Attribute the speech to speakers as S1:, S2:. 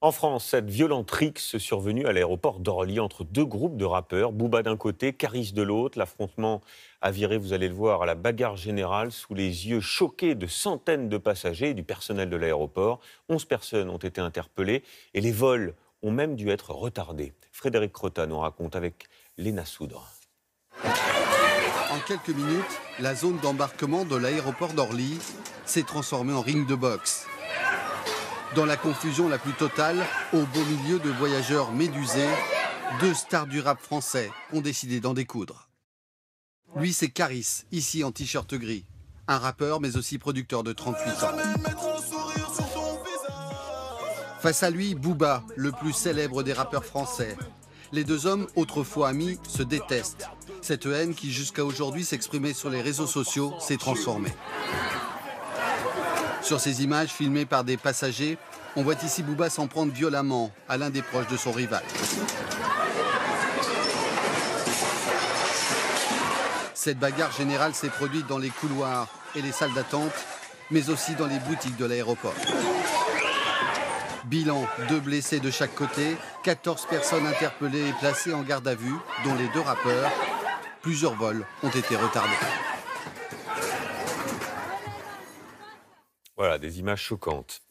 S1: En France, cette violente rixe survenue à l'aéroport d'Orly entre deux groupes de rappeurs, Booba d'un côté, Caris de l'autre. L'affrontement a viré, vous allez le voir, à la bagarre générale sous les yeux choqués de centaines de passagers et du personnel de l'aéroport. Onze personnes ont été interpellées et les vols ont même dû être retardés. Frédéric Crotta nous raconte avec Léna Soudre.
S2: En quelques minutes, la zone d'embarquement de l'aéroport d'Orly s'est transformée en ring de boxe. Dans la confusion la plus totale, au beau milieu de voyageurs médusés, deux stars du rap français ont décidé d'en découdre. Lui, c'est Caris, ici en t-shirt gris. Un rappeur, mais aussi producteur de 38 ans. Face à lui, Booba, le plus célèbre des rappeurs français. Les deux hommes, autrefois amis, se détestent. Cette haine qui jusqu'à aujourd'hui s'exprimait sur les réseaux sociaux s'est transformée. Sur ces images filmées par des passagers, on voit ici Bouba s'en prendre violemment à l'un des proches de son rival. Cette bagarre générale s'est produite dans les couloirs et les salles d'attente, mais aussi dans les boutiques de l'aéroport. Bilan, deux blessés de chaque côté, 14 personnes interpellées et placées en garde à vue, dont les deux rappeurs. Plusieurs vols ont été retardés.
S1: Voilà, des images choquantes.